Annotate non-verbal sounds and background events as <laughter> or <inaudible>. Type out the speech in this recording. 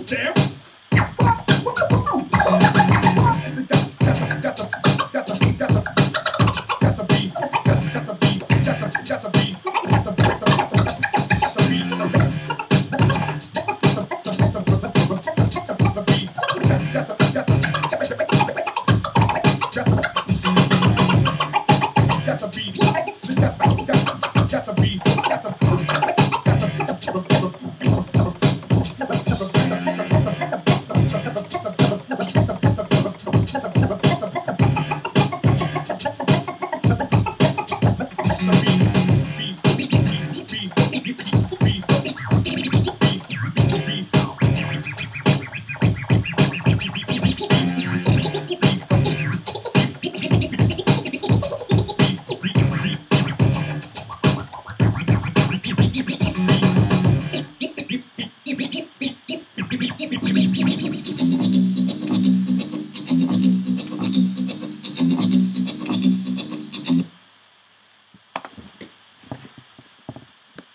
damn Yep. <laughs>